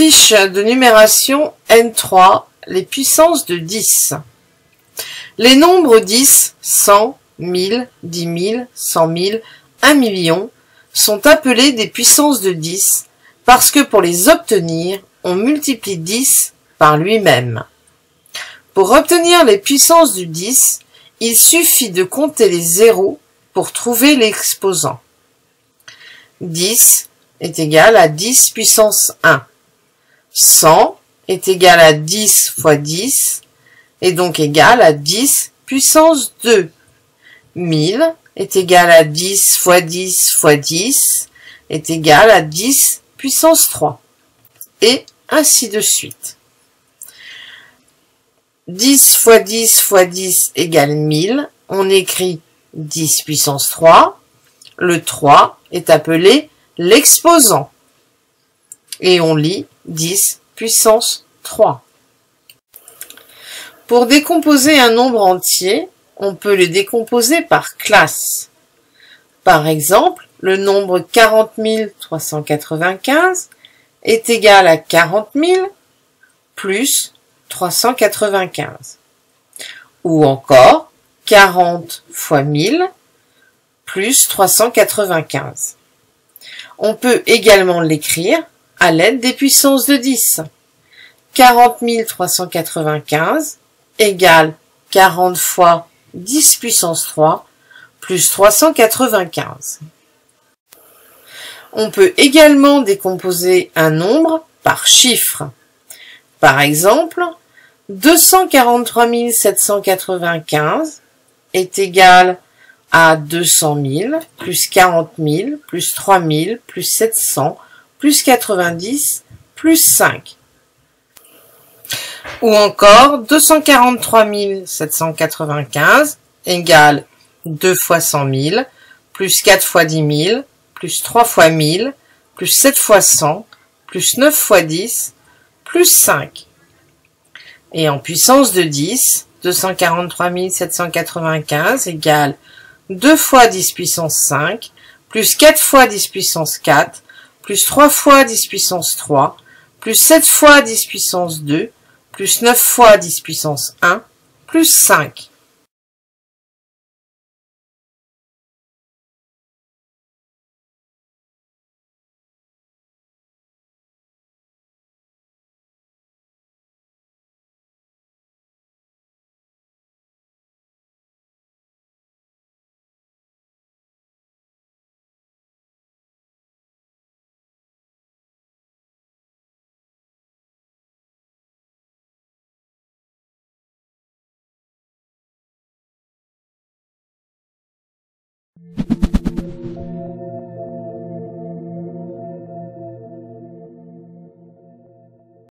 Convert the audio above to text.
Fiche de numération N3, les puissances de 10. Les nombres 10, 100, 1000, 10 000, 100 000, 1 million sont appelés des puissances de 10 parce que pour les obtenir, on multiplie 10 par lui-même. Pour obtenir les puissances du 10, il suffit de compter les zéros pour trouver l'exposant. 10 est égal à 10 puissance 1. 100 est égal à 10 fois 10 et donc égal à 10 puissance 2. 1000 est égal à 10 fois 10 fois 10 est égal à 10 puissance 3. Et ainsi de suite. 10 fois 10 fois 10 égale 1000. On écrit 10 puissance 3. Le 3 est appelé l'exposant. Et on lit 10 puissance 3. Pour décomposer un nombre entier, on peut le décomposer par classe. Par exemple, le nombre 40 395 est égal à 40 000 plus 395. Ou encore 40 fois 1000 plus 395. On peut également l'écrire à l'aide des puissances de 10. 40 395 égale 40 fois 10 puissance 3 plus 395. On peut également décomposer un nombre par chiffre. Par exemple, 243 795 est égal à 200 000 plus 40 000 plus 3 000 plus 700 plus 90 plus 5. Ou encore 243 795 égale 2 fois 100 000 plus 4 fois 10 000 plus 3 fois 1000 plus 7 fois 100 plus 9 fois 10 plus 5. Et en puissance de 10, 243 795 égale 2 fois 10 puissance 5 plus 4 fois 10 puissance 4 plus 3 fois 10 puissance 3 plus 7 fois 10 puissance 2 plus 9 fois 10 puissance 1 plus 5.